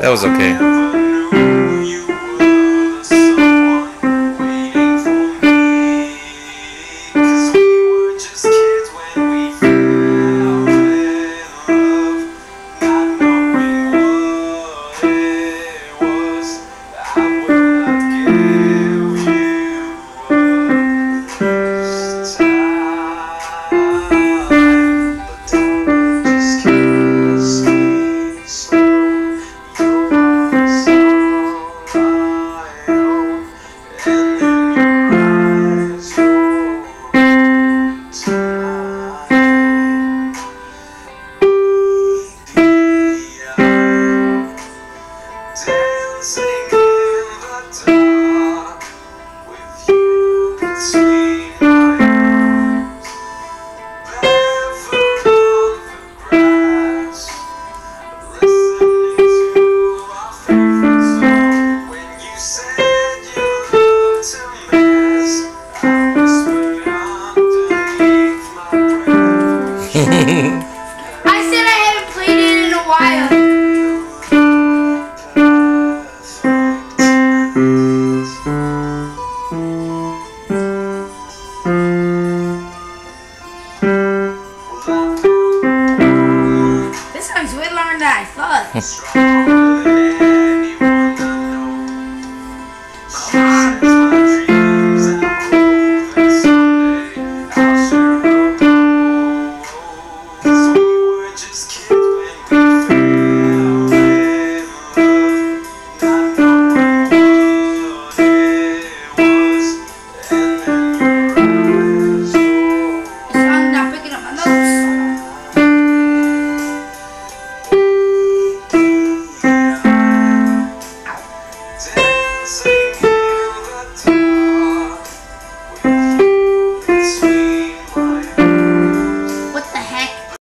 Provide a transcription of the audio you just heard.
That was okay. I said I haven't played it in a while. This sounds way longer than I thought.